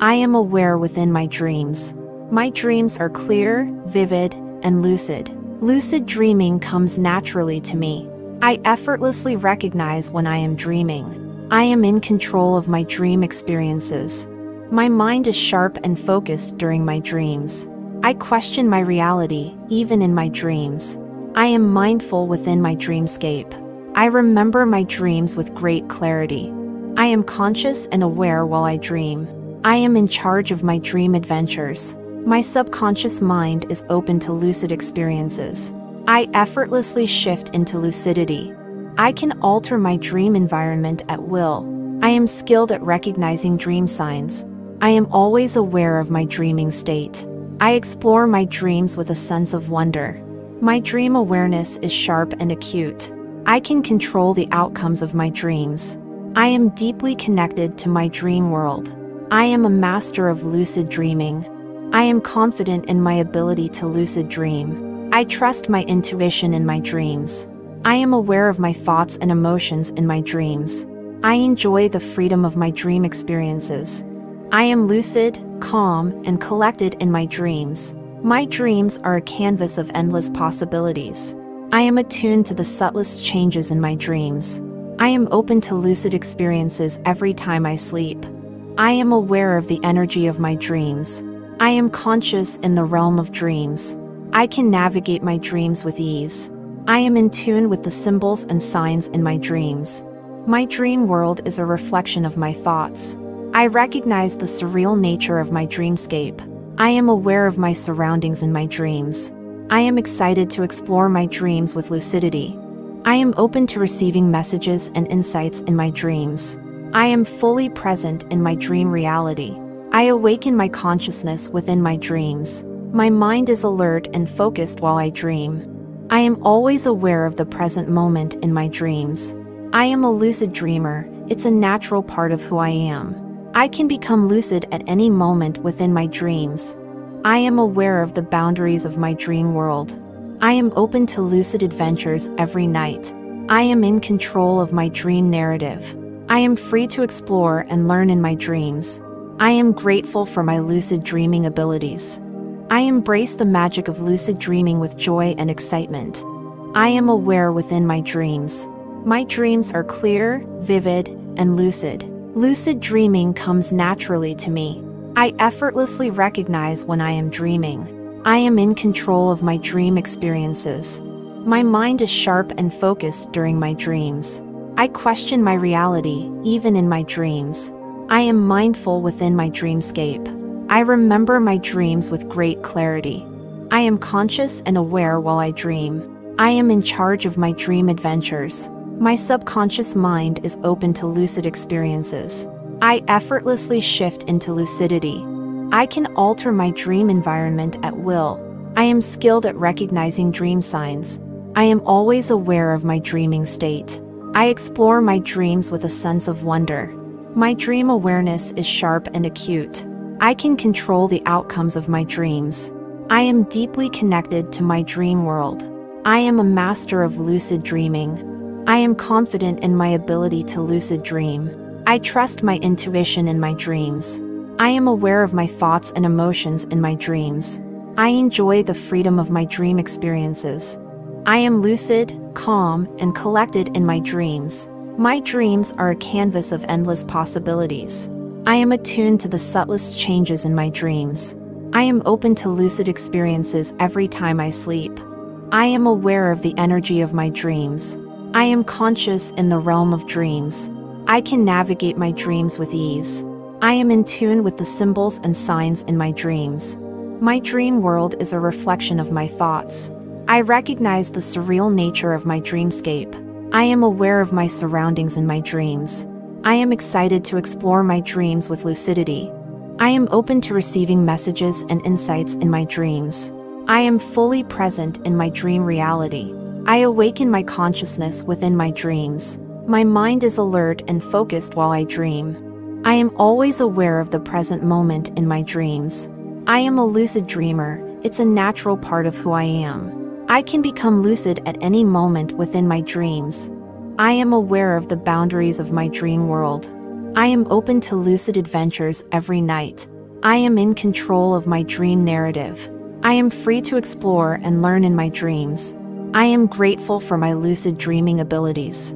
I am aware within my dreams. My dreams are clear, vivid, and lucid. Lucid dreaming comes naturally to me. I effortlessly recognize when I am dreaming. I am in control of my dream experiences. My mind is sharp and focused during my dreams. I question my reality, even in my dreams. I am mindful within my dreamscape. I remember my dreams with great clarity. I am conscious and aware while I dream. I am in charge of my dream adventures. My subconscious mind is open to lucid experiences. I effortlessly shift into lucidity. I can alter my dream environment at will. I am skilled at recognizing dream signs. I am always aware of my dreaming state. I explore my dreams with a sense of wonder. My dream awareness is sharp and acute. I can control the outcomes of my dreams. I am deeply connected to my dream world. I am a master of lucid dreaming. I am confident in my ability to lucid dream. I trust my intuition in my dreams. I am aware of my thoughts and emotions in my dreams. I enjoy the freedom of my dream experiences. I am lucid, calm, and collected in my dreams. My dreams are a canvas of endless possibilities. I am attuned to the subtlest changes in my dreams. I am open to lucid experiences every time I sleep. I am aware of the energy of my dreams. I am conscious in the realm of dreams. I can navigate my dreams with ease. I am in tune with the symbols and signs in my dreams. My dream world is a reflection of my thoughts. I recognize the surreal nature of my dreamscape. I am aware of my surroundings in my dreams. I am excited to explore my dreams with lucidity. I am open to receiving messages and insights in my dreams. I am fully present in my dream reality. I awaken my consciousness within my dreams. My mind is alert and focused while I dream. I am always aware of the present moment in my dreams. I am a lucid dreamer, it's a natural part of who I am. I can become lucid at any moment within my dreams. I am aware of the boundaries of my dream world. I am open to lucid adventures every night. I am in control of my dream narrative. I am free to explore and learn in my dreams. I am grateful for my lucid dreaming abilities. I embrace the magic of lucid dreaming with joy and excitement. I am aware within my dreams. My dreams are clear, vivid, and lucid. Lucid dreaming comes naturally to me. I effortlessly recognize when I am dreaming. I am in control of my dream experiences. My mind is sharp and focused during my dreams. I question my reality, even in my dreams. I am mindful within my dreamscape. I remember my dreams with great clarity. I am conscious and aware while I dream. I am in charge of my dream adventures. My subconscious mind is open to lucid experiences. I effortlessly shift into lucidity. I can alter my dream environment at will. I am skilled at recognizing dream signs. I am always aware of my dreaming state. I explore my dreams with a sense of wonder. My dream awareness is sharp and acute. I can control the outcomes of my dreams. I am deeply connected to my dream world. I am a master of lucid dreaming. I am confident in my ability to lucid dream. I trust my intuition in my dreams. I am aware of my thoughts and emotions in my dreams. I enjoy the freedom of my dream experiences. I am lucid, calm, and collected in my dreams. My dreams are a canvas of endless possibilities. I am attuned to the subtlest changes in my dreams. I am open to lucid experiences every time I sleep. I am aware of the energy of my dreams. I am conscious in the realm of dreams. I can navigate my dreams with ease. I am in tune with the symbols and signs in my dreams. My dream world is a reflection of my thoughts. I recognize the surreal nature of my dreamscape. I am aware of my surroundings in my dreams. I am excited to explore my dreams with lucidity. I am open to receiving messages and insights in my dreams. I am fully present in my dream reality. I awaken my consciousness within my dreams. My mind is alert and focused while I dream. I am always aware of the present moment in my dreams. I am a lucid dreamer, it's a natural part of who I am. I can become lucid at any moment within my dreams. I am aware of the boundaries of my dream world. I am open to lucid adventures every night. I am in control of my dream narrative. I am free to explore and learn in my dreams. I am grateful for my lucid dreaming abilities.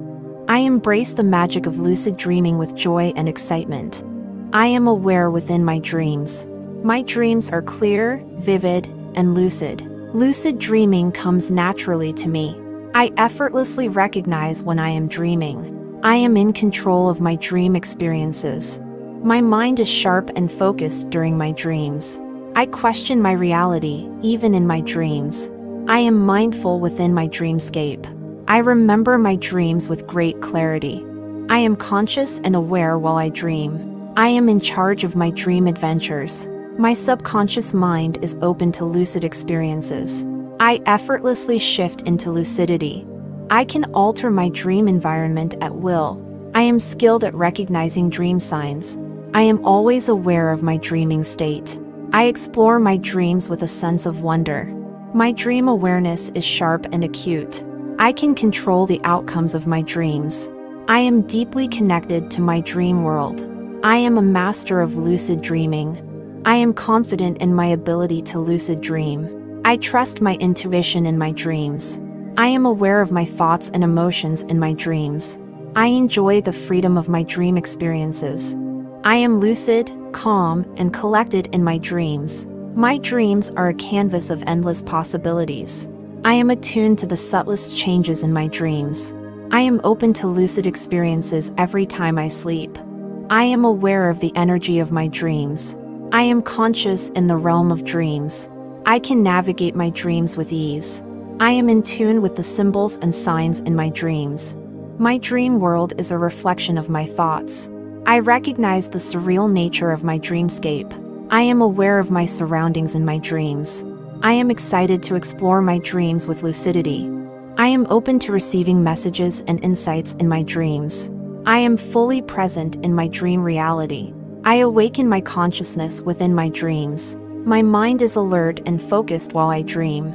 I embrace the magic of lucid dreaming with joy and excitement. I am aware within my dreams. My dreams are clear, vivid, and lucid. Lucid dreaming comes naturally to me. I effortlessly recognize when I am dreaming. I am in control of my dream experiences. My mind is sharp and focused during my dreams. I question my reality, even in my dreams. I am mindful within my dreamscape. I remember my dreams with great clarity. I am conscious and aware while I dream. I am in charge of my dream adventures. My subconscious mind is open to lucid experiences. I effortlessly shift into lucidity. I can alter my dream environment at will. I am skilled at recognizing dream signs. I am always aware of my dreaming state. I explore my dreams with a sense of wonder. My dream awareness is sharp and acute. I can control the outcomes of my dreams. I am deeply connected to my dream world. I am a master of lucid dreaming. I am confident in my ability to lucid dream. I trust my intuition in my dreams. I am aware of my thoughts and emotions in my dreams. I enjoy the freedom of my dream experiences. I am lucid, calm, and collected in my dreams. My dreams are a canvas of endless possibilities. I am attuned to the subtlest changes in my dreams. I am open to lucid experiences every time I sleep. I am aware of the energy of my dreams. I am conscious in the realm of dreams. I can navigate my dreams with ease. I am in tune with the symbols and signs in my dreams. My dream world is a reflection of my thoughts. I recognize the surreal nature of my dreamscape. I am aware of my surroundings in my dreams. I am excited to explore my dreams with lucidity. I am open to receiving messages and insights in my dreams. I am fully present in my dream reality. I awaken my consciousness within my dreams. My mind is alert and focused while I dream.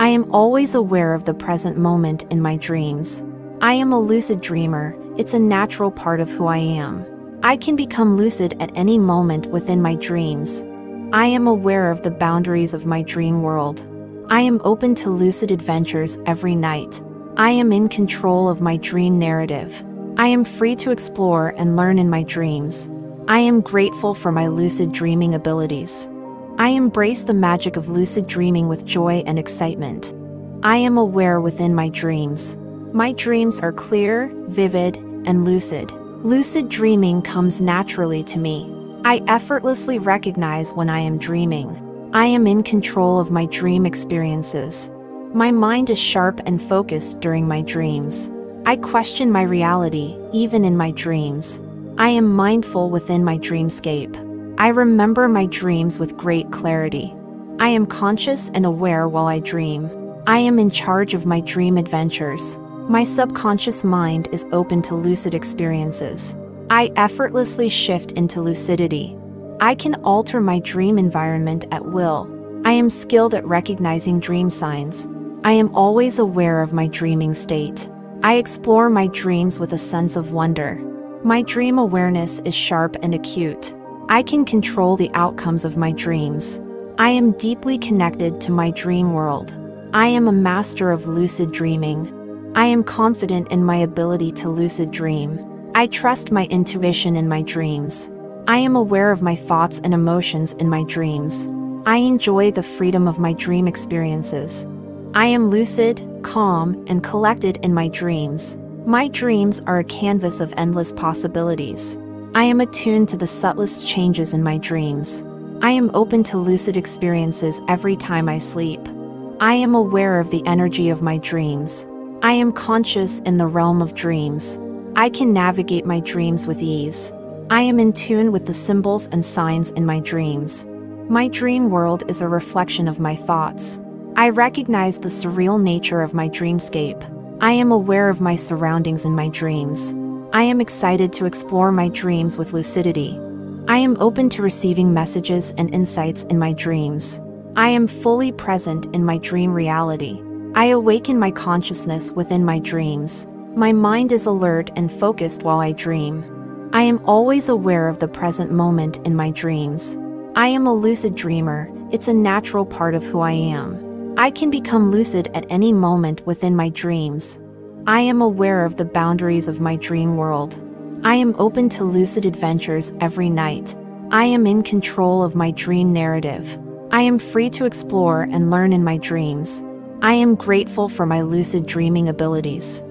I am always aware of the present moment in my dreams. I am a lucid dreamer, it's a natural part of who I am. I can become lucid at any moment within my dreams. I am aware of the boundaries of my dream world. I am open to lucid adventures every night. I am in control of my dream narrative. I am free to explore and learn in my dreams. I am grateful for my lucid dreaming abilities. I embrace the magic of lucid dreaming with joy and excitement. I am aware within my dreams. My dreams are clear, vivid, and lucid. Lucid dreaming comes naturally to me. I effortlessly recognize when I am dreaming. I am in control of my dream experiences. My mind is sharp and focused during my dreams. I question my reality, even in my dreams. I am mindful within my dreamscape. I remember my dreams with great clarity. I am conscious and aware while I dream. I am in charge of my dream adventures. My subconscious mind is open to lucid experiences. I effortlessly shift into lucidity. I can alter my dream environment at will. I am skilled at recognizing dream signs. I am always aware of my dreaming state. I explore my dreams with a sense of wonder. My dream awareness is sharp and acute. I can control the outcomes of my dreams. I am deeply connected to my dream world. I am a master of lucid dreaming. I am confident in my ability to lucid dream. I trust my intuition in my dreams. I am aware of my thoughts and emotions in my dreams. I enjoy the freedom of my dream experiences. I am lucid, calm, and collected in my dreams. My dreams are a canvas of endless possibilities. I am attuned to the subtlest changes in my dreams. I am open to lucid experiences every time I sleep. I am aware of the energy of my dreams. I am conscious in the realm of dreams. I can navigate my dreams with ease. I am in tune with the symbols and signs in my dreams. My dream world is a reflection of my thoughts. I recognize the surreal nature of my dreamscape. I am aware of my surroundings in my dreams. I am excited to explore my dreams with lucidity. I am open to receiving messages and insights in my dreams. I am fully present in my dream reality. I awaken my consciousness within my dreams. My mind is alert and focused while I dream. I am always aware of the present moment in my dreams. I am a lucid dreamer, it's a natural part of who I am. I can become lucid at any moment within my dreams. I am aware of the boundaries of my dream world. I am open to lucid adventures every night. I am in control of my dream narrative. I am free to explore and learn in my dreams. I am grateful for my lucid dreaming abilities.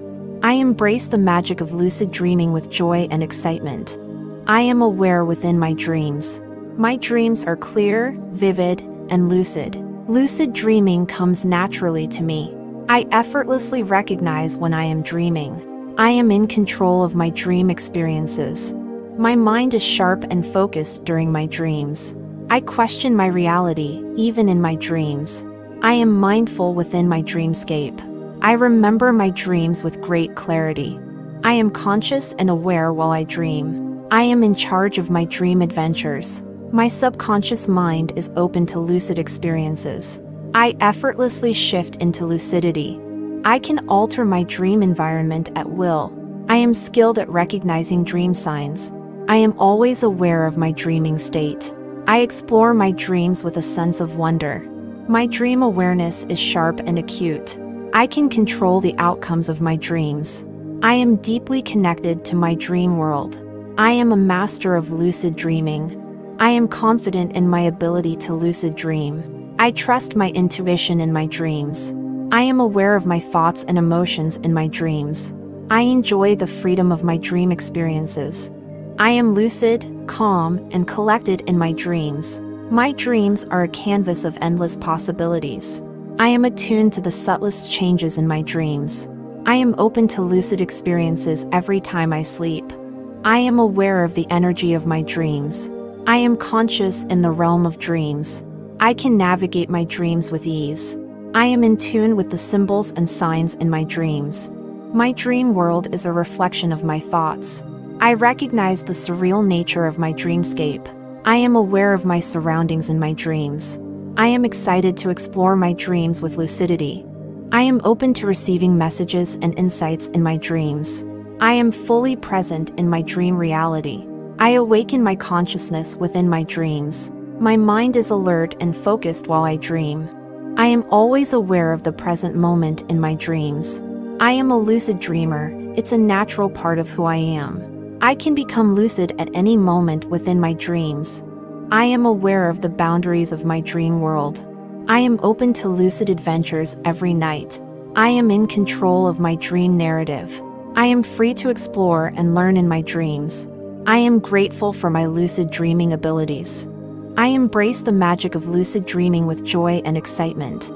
I embrace the magic of lucid dreaming with joy and excitement. I am aware within my dreams. My dreams are clear, vivid, and lucid. Lucid dreaming comes naturally to me. I effortlessly recognize when I am dreaming. I am in control of my dream experiences. My mind is sharp and focused during my dreams. I question my reality, even in my dreams. I am mindful within my dreamscape. I remember my dreams with great clarity. I am conscious and aware while I dream. I am in charge of my dream adventures. My subconscious mind is open to lucid experiences. I effortlessly shift into lucidity. I can alter my dream environment at will. I am skilled at recognizing dream signs. I am always aware of my dreaming state. I explore my dreams with a sense of wonder. My dream awareness is sharp and acute. I can control the outcomes of my dreams. I am deeply connected to my dream world. I am a master of lucid dreaming. I am confident in my ability to lucid dream. I trust my intuition in my dreams. I am aware of my thoughts and emotions in my dreams. I enjoy the freedom of my dream experiences. I am lucid, calm, and collected in my dreams. My dreams are a canvas of endless possibilities. I am attuned to the subtlest changes in my dreams. I am open to lucid experiences every time I sleep. I am aware of the energy of my dreams. I am conscious in the realm of dreams. I can navigate my dreams with ease. I am in tune with the symbols and signs in my dreams. My dream world is a reflection of my thoughts. I recognize the surreal nature of my dreamscape. I am aware of my surroundings in my dreams. I am excited to explore my dreams with lucidity. I am open to receiving messages and insights in my dreams. I am fully present in my dream reality. I awaken my consciousness within my dreams. My mind is alert and focused while I dream. I am always aware of the present moment in my dreams. I am a lucid dreamer, it's a natural part of who I am. I can become lucid at any moment within my dreams. I am aware of the boundaries of my dream world. I am open to lucid adventures every night. I am in control of my dream narrative. I am free to explore and learn in my dreams. I am grateful for my lucid dreaming abilities. I embrace the magic of lucid dreaming with joy and excitement.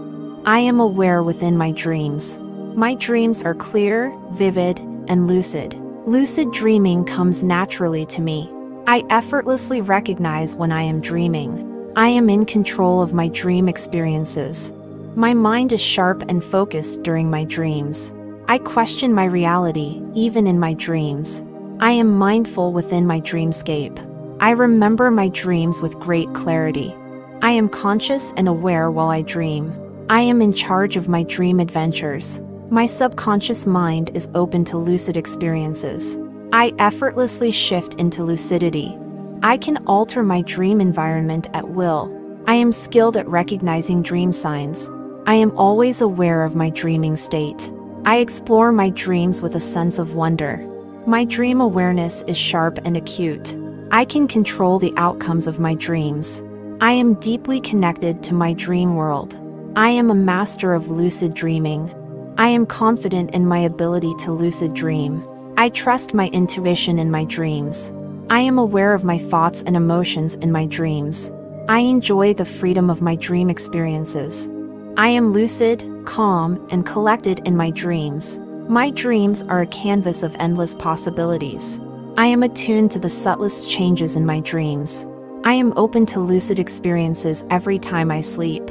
I am aware within my dreams. My dreams are clear, vivid, and lucid. Lucid dreaming comes naturally to me. I effortlessly recognize when I am dreaming. I am in control of my dream experiences. My mind is sharp and focused during my dreams. I question my reality, even in my dreams. I am mindful within my dreamscape. I remember my dreams with great clarity. I am conscious and aware while I dream. I am in charge of my dream adventures. My subconscious mind is open to lucid experiences. I effortlessly shift into lucidity. I can alter my dream environment at will. I am skilled at recognizing dream signs. I am always aware of my dreaming state. I explore my dreams with a sense of wonder. My dream awareness is sharp and acute. I can control the outcomes of my dreams. I am deeply connected to my dream world. I am a master of lucid dreaming. I am confident in my ability to lucid dream. I trust my intuition in my dreams. I am aware of my thoughts and emotions in my dreams. I enjoy the freedom of my dream experiences. I am lucid, calm, and collected in my dreams. My dreams are a canvas of endless possibilities. I am attuned to the subtlest changes in my dreams. I am open to lucid experiences every time I sleep.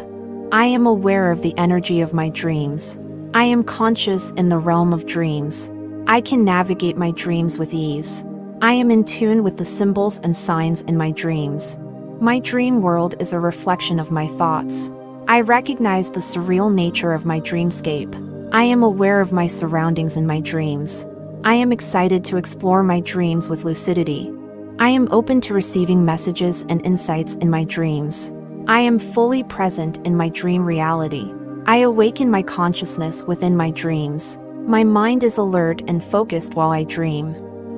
I am aware of the energy of my dreams. I am conscious in the realm of dreams. I can navigate my dreams with ease. I am in tune with the symbols and signs in my dreams. My dream world is a reflection of my thoughts. I recognize the surreal nature of my dreamscape. I am aware of my surroundings in my dreams. I am excited to explore my dreams with lucidity. I am open to receiving messages and insights in my dreams. I am fully present in my dream reality. I awaken my consciousness within my dreams. My mind is alert and focused while I dream.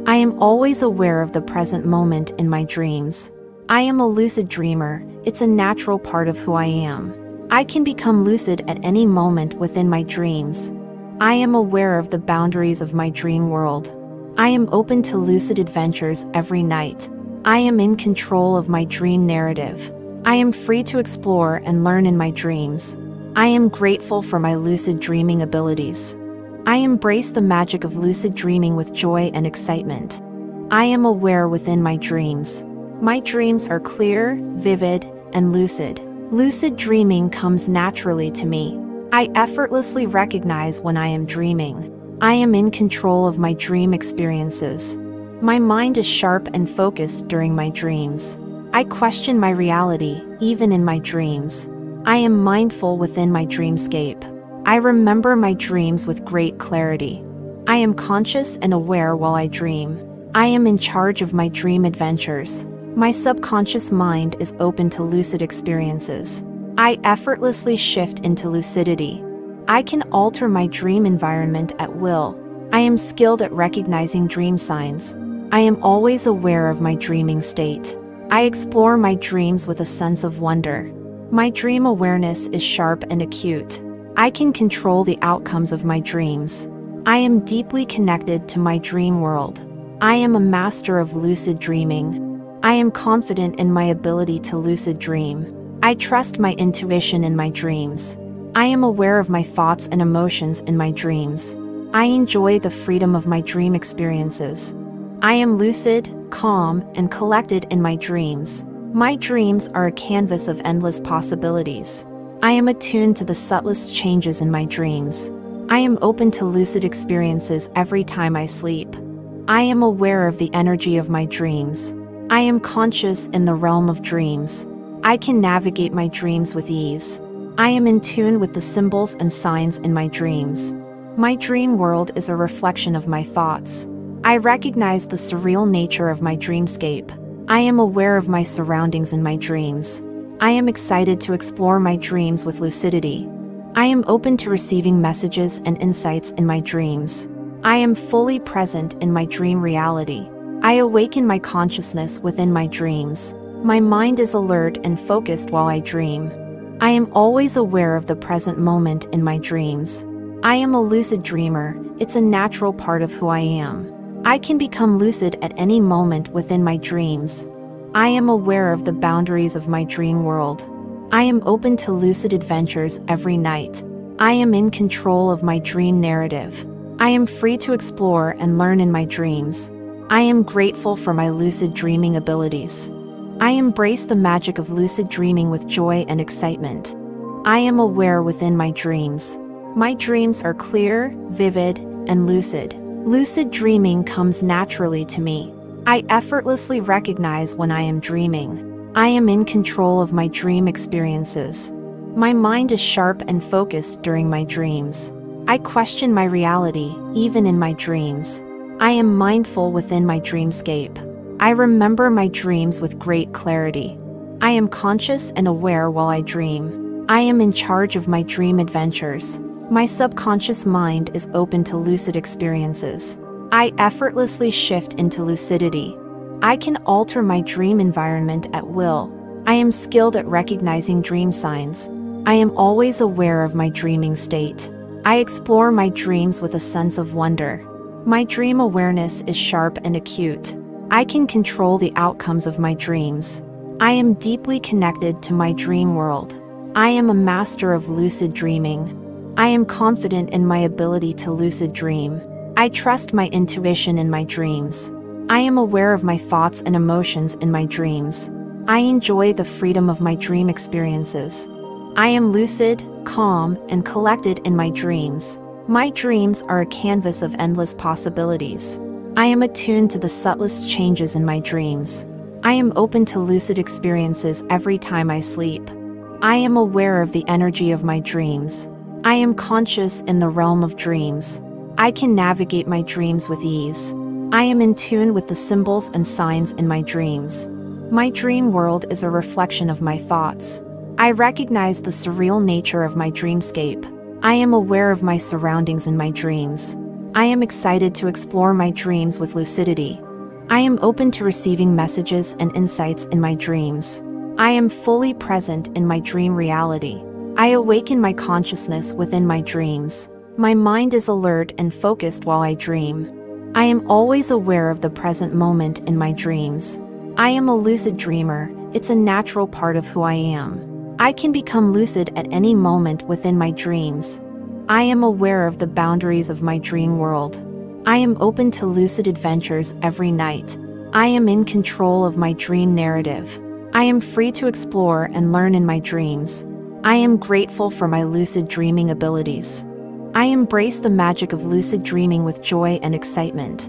I am always aware of the present moment in my dreams. I am a lucid dreamer, it's a natural part of who I am. I can become lucid at any moment within my dreams. I am aware of the boundaries of my dream world. I am open to lucid adventures every night. I am in control of my dream narrative. I am free to explore and learn in my dreams. I am grateful for my lucid dreaming abilities. I embrace the magic of lucid dreaming with joy and excitement. I am aware within my dreams. My dreams are clear, vivid, and lucid. Lucid dreaming comes naturally to me. I effortlessly recognize when I am dreaming. I am in control of my dream experiences. My mind is sharp and focused during my dreams. I question my reality, even in my dreams. I am mindful within my dreamscape. I remember my dreams with great clarity. I am conscious and aware while I dream. I am in charge of my dream adventures. My subconscious mind is open to lucid experiences. I effortlessly shift into lucidity. I can alter my dream environment at will. I am skilled at recognizing dream signs. I am always aware of my dreaming state. I explore my dreams with a sense of wonder. My dream awareness is sharp and acute. I can control the outcomes of my dreams. I am deeply connected to my dream world. I am a master of lucid dreaming. I am confident in my ability to lucid dream. I trust my intuition in my dreams. I am aware of my thoughts and emotions in my dreams. I enjoy the freedom of my dream experiences. I am lucid, calm, and collected in my dreams. My dreams are a canvas of endless possibilities. I am attuned to the subtlest changes in my dreams. I am open to lucid experiences every time I sleep. I am aware of the energy of my dreams. I am conscious in the realm of dreams. I can navigate my dreams with ease. I am in tune with the symbols and signs in my dreams. My dream world is a reflection of my thoughts. I recognize the surreal nature of my dreamscape. I am aware of my surroundings in my dreams. I am excited to explore my dreams with lucidity. I am open to receiving messages and insights in my dreams. I am fully present in my dream reality. I awaken my consciousness within my dreams. My mind is alert and focused while I dream. I am always aware of the present moment in my dreams. I am a lucid dreamer, it's a natural part of who I am. I can become lucid at any moment within my dreams. I am aware of the boundaries of my dream world. I am open to lucid adventures every night. I am in control of my dream narrative. I am free to explore and learn in my dreams. I am grateful for my lucid dreaming abilities. I embrace the magic of lucid dreaming with joy and excitement. I am aware within my dreams. My dreams are clear, vivid, and lucid. Lucid dreaming comes naturally to me. I effortlessly recognize when I am dreaming. I am in control of my dream experiences. My mind is sharp and focused during my dreams. I question my reality, even in my dreams. I am mindful within my dreamscape. I remember my dreams with great clarity. I am conscious and aware while I dream. I am in charge of my dream adventures. My subconscious mind is open to lucid experiences. I effortlessly shift into lucidity. I can alter my dream environment at will. I am skilled at recognizing dream signs. I am always aware of my dreaming state. I explore my dreams with a sense of wonder. My dream awareness is sharp and acute. I can control the outcomes of my dreams. I am deeply connected to my dream world. I am a master of lucid dreaming. I am confident in my ability to lucid dream. I trust my intuition in my dreams. I am aware of my thoughts and emotions in my dreams. I enjoy the freedom of my dream experiences. I am lucid, calm, and collected in my dreams. My dreams are a canvas of endless possibilities. I am attuned to the subtlest changes in my dreams. I am open to lucid experiences every time I sleep. I am aware of the energy of my dreams. I am conscious in the realm of dreams. I can navigate my dreams with ease. I am in tune with the symbols and signs in my dreams. My dream world is a reflection of my thoughts. I recognize the surreal nature of my dreamscape. I am aware of my surroundings in my dreams. I am excited to explore my dreams with lucidity. I am open to receiving messages and insights in my dreams. I am fully present in my dream reality. I awaken my consciousness within my dreams. My mind is alert and focused while I dream. I am always aware of the present moment in my dreams. I am a lucid dreamer, it's a natural part of who I am. I can become lucid at any moment within my dreams. I am aware of the boundaries of my dream world. I am open to lucid adventures every night. I am in control of my dream narrative. I am free to explore and learn in my dreams. I am grateful for my lucid dreaming abilities. I embrace the magic of lucid dreaming with joy and excitement.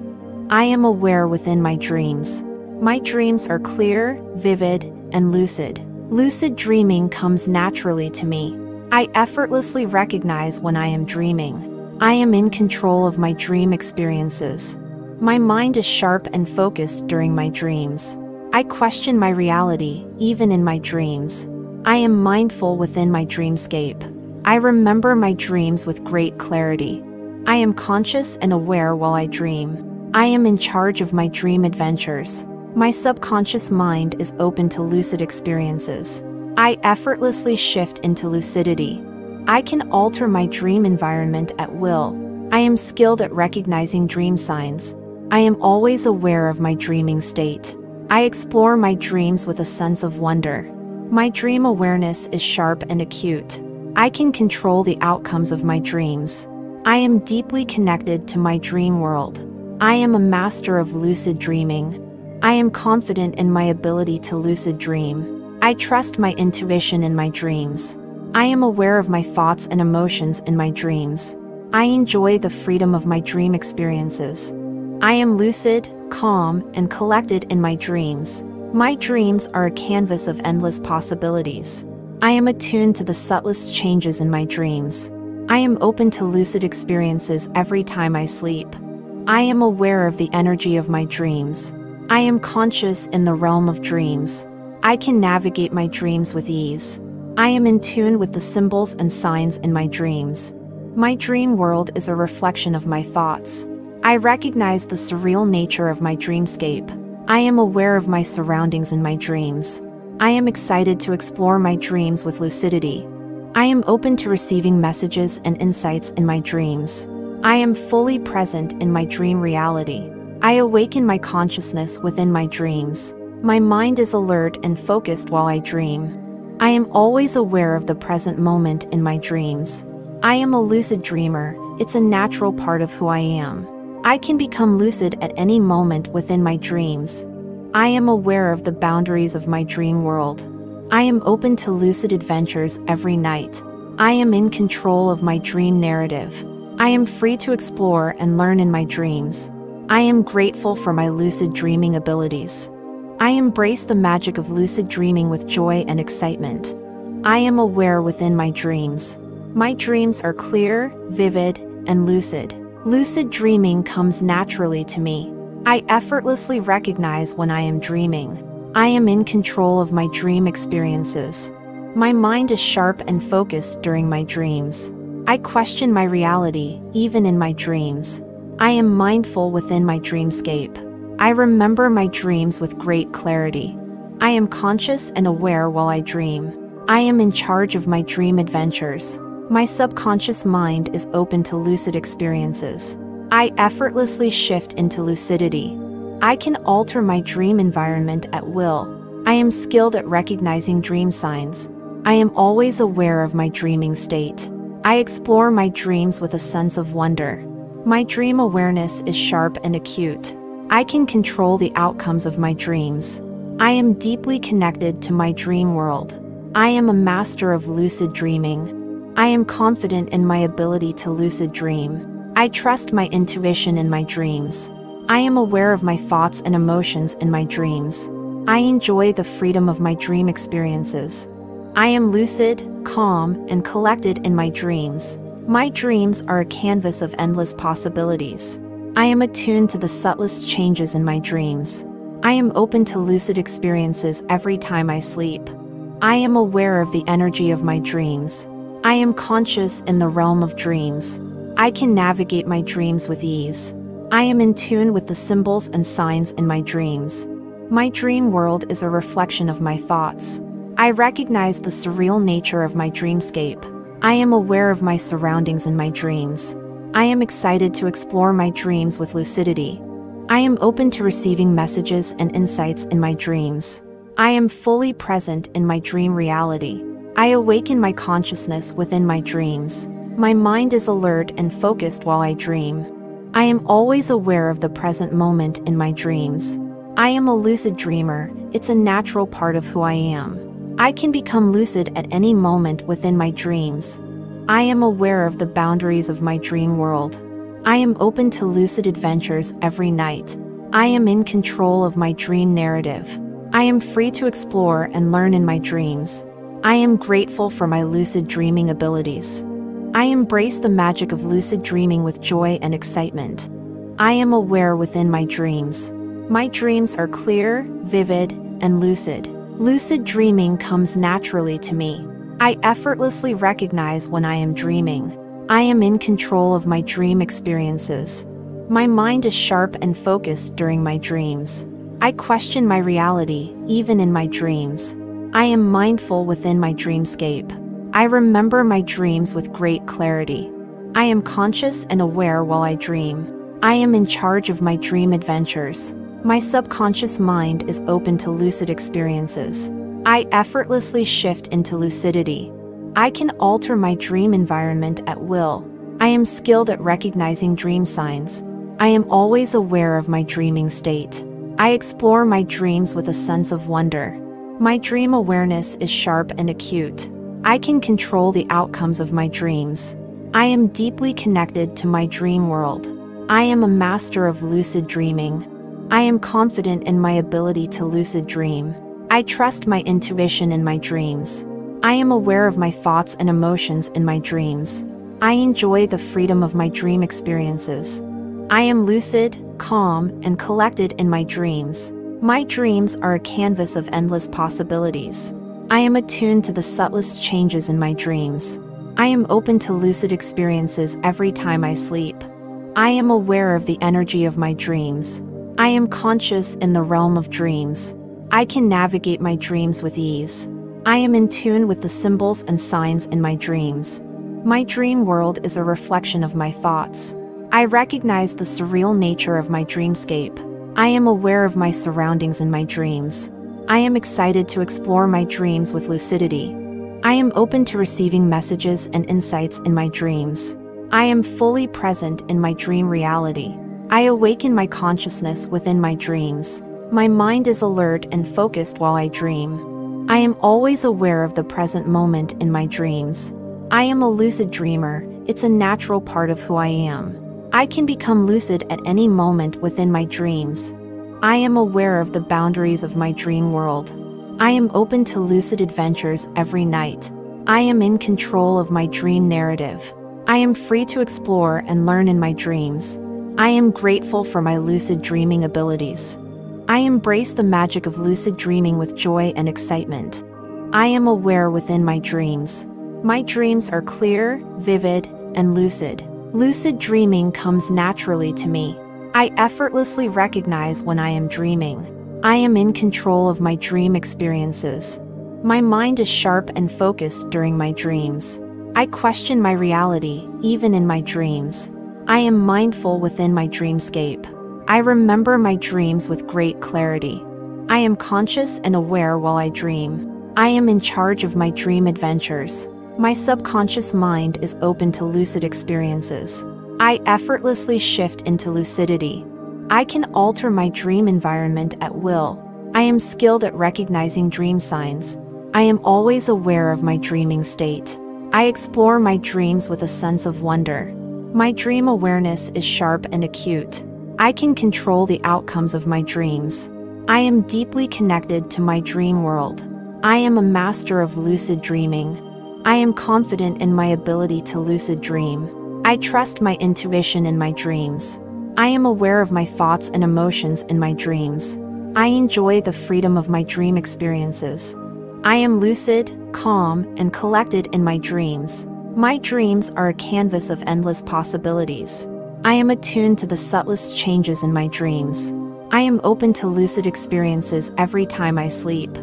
I am aware within my dreams. My dreams are clear, vivid, and lucid. Lucid dreaming comes naturally to me. I effortlessly recognize when I am dreaming. I am in control of my dream experiences. My mind is sharp and focused during my dreams. I question my reality, even in my dreams. I am mindful within my dreamscape. I remember my dreams with great clarity. I am conscious and aware while I dream. I am in charge of my dream adventures. My subconscious mind is open to lucid experiences. I effortlessly shift into lucidity. I can alter my dream environment at will. I am skilled at recognizing dream signs. I am always aware of my dreaming state. I explore my dreams with a sense of wonder. My dream awareness is sharp and acute. I can control the outcomes of my dreams. I am deeply connected to my dream world. I am a master of lucid dreaming. I am confident in my ability to lucid dream. I trust my intuition in my dreams. I am aware of my thoughts and emotions in my dreams. I enjoy the freedom of my dream experiences. I am lucid, calm, and collected in my dreams. My dreams are a canvas of endless possibilities. I am attuned to the subtlest changes in my dreams. I am open to lucid experiences every time I sleep. I am aware of the energy of my dreams. I am conscious in the realm of dreams. I can navigate my dreams with ease. I am in tune with the symbols and signs in my dreams. My dream world is a reflection of my thoughts. I recognize the surreal nature of my dreamscape. I am aware of my surroundings in my dreams. I am excited to explore my dreams with lucidity. I am open to receiving messages and insights in my dreams. I am fully present in my dream reality. I awaken my consciousness within my dreams. My mind is alert and focused while I dream. I am always aware of the present moment in my dreams. I am a lucid dreamer, it's a natural part of who I am. I can become lucid at any moment within my dreams. I am aware of the boundaries of my dream world. I am open to lucid adventures every night. I am in control of my dream narrative. I am free to explore and learn in my dreams. I am grateful for my lucid dreaming abilities. I embrace the magic of lucid dreaming with joy and excitement. I am aware within my dreams. My dreams are clear, vivid, and lucid. Lucid dreaming comes naturally to me. I effortlessly recognize when I am dreaming. I am in control of my dream experiences. My mind is sharp and focused during my dreams. I question my reality, even in my dreams. I am mindful within my dreamscape. I remember my dreams with great clarity. I am conscious and aware while I dream. I am in charge of my dream adventures. My subconscious mind is open to lucid experiences. I effortlessly shift into lucidity. I can alter my dream environment at will. I am skilled at recognizing dream signs. I am always aware of my dreaming state. I explore my dreams with a sense of wonder. My dream awareness is sharp and acute. I can control the outcomes of my dreams. I am deeply connected to my dream world. I am a master of lucid dreaming. I am confident in my ability to lucid dream. I trust my intuition in my dreams. I am aware of my thoughts and emotions in my dreams. I enjoy the freedom of my dream experiences. I am lucid, calm, and collected in my dreams. My dreams are a canvas of endless possibilities. I am attuned to the subtlest changes in my dreams. I am open to lucid experiences every time I sleep. I am aware of the energy of my dreams. I am conscious in the realm of dreams. I can navigate my dreams with ease. I am in tune with the symbols and signs in my dreams. My dream world is a reflection of my thoughts. I recognize the surreal nature of my dreamscape. I am aware of my surroundings in my dreams. I am excited to explore my dreams with lucidity. I am open to receiving messages and insights in my dreams. I am fully present in my dream reality. I awaken my consciousness within my dreams. My mind is alert and focused while I dream. I am always aware of the present moment in my dreams. I am a lucid dreamer, it's a natural part of who I am. I can become lucid at any moment within my dreams. I am aware of the boundaries of my dream world. I am open to lucid adventures every night. I am in control of my dream narrative. I am free to explore and learn in my dreams. I am grateful for my lucid dreaming abilities. I embrace the magic of lucid dreaming with joy and excitement. I am aware within my dreams. My dreams are clear, vivid, and lucid. Lucid dreaming comes naturally to me. I effortlessly recognize when I am dreaming. I am in control of my dream experiences. My mind is sharp and focused during my dreams. I question my reality, even in my dreams. I am mindful within my dreamscape. I remember my dreams with great clarity. I am conscious and aware while I dream. I am in charge of my dream adventures. My subconscious mind is open to lucid experiences. I effortlessly shift into lucidity. I can alter my dream environment at will. I am skilled at recognizing dream signs. I am always aware of my dreaming state. I explore my dreams with a sense of wonder. My dream awareness is sharp and acute. I can control the outcomes of my dreams. I am deeply connected to my dream world. I am a master of lucid dreaming. I am confident in my ability to lucid dream. I trust my intuition in my dreams. I am aware of my thoughts and emotions in my dreams. I enjoy the freedom of my dream experiences. I am lucid, calm, and collected in my dreams. My dreams are a canvas of endless possibilities. I am attuned to the subtlest changes in my dreams. I am open to lucid experiences every time I sleep. I am aware of the energy of my dreams. I am conscious in the realm of dreams. I can navigate my dreams with ease. I am in tune with the symbols and signs in my dreams. My dream world is a reflection of my thoughts. I recognize the surreal nature of my dreamscape. I am aware of my surroundings in my dreams. I am excited to explore my dreams with lucidity. I am open to receiving messages and insights in my dreams. I am fully present in my dream reality. I awaken my consciousness within my dreams. My mind is alert and focused while I dream. I am always aware of the present moment in my dreams. I am a lucid dreamer, it's a natural part of who I am. I can become lucid at any moment within my dreams. I am aware of the boundaries of my dream world. I am open to lucid adventures every night. I am in control of my dream narrative. I am free to explore and learn in my dreams. I am grateful for my lucid dreaming abilities. I embrace the magic of lucid dreaming with joy and excitement. I am aware within my dreams. My dreams are clear, vivid, and lucid. Lucid dreaming comes naturally to me. I effortlessly recognize when I am dreaming. I am in control of my dream experiences. My mind is sharp and focused during my dreams. I question my reality, even in my dreams. I am mindful within my dreamscape. I remember my dreams with great clarity. I am conscious and aware while I dream. I am in charge of my dream adventures. My subconscious mind is open to lucid experiences. I effortlessly shift into lucidity. I can alter my dream environment at will. I am skilled at recognizing dream signs. I am always aware of my dreaming state. I explore my dreams with a sense of wonder. My dream awareness is sharp and acute. I can control the outcomes of my dreams. I am deeply connected to my dream world. I am a master of lucid dreaming. I am confident in my ability to lucid dream. I trust my intuition in my dreams. I am aware of my thoughts and emotions in my dreams. I enjoy the freedom of my dream experiences. I am lucid, calm, and collected in my dreams. My dreams are a canvas of endless possibilities. I am attuned to the subtlest changes in my dreams. I am open to lucid experiences every time I sleep.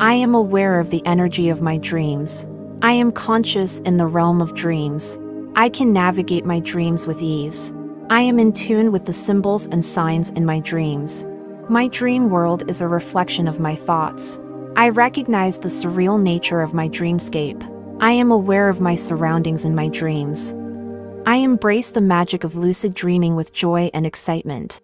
I am aware of the energy of my dreams. I am conscious in the realm of dreams. I can navigate my dreams with ease. I am in tune with the symbols and signs in my dreams. My dream world is a reflection of my thoughts. I recognize the surreal nature of my dreamscape. I am aware of my surroundings in my dreams. I embrace the magic of lucid dreaming with joy and excitement.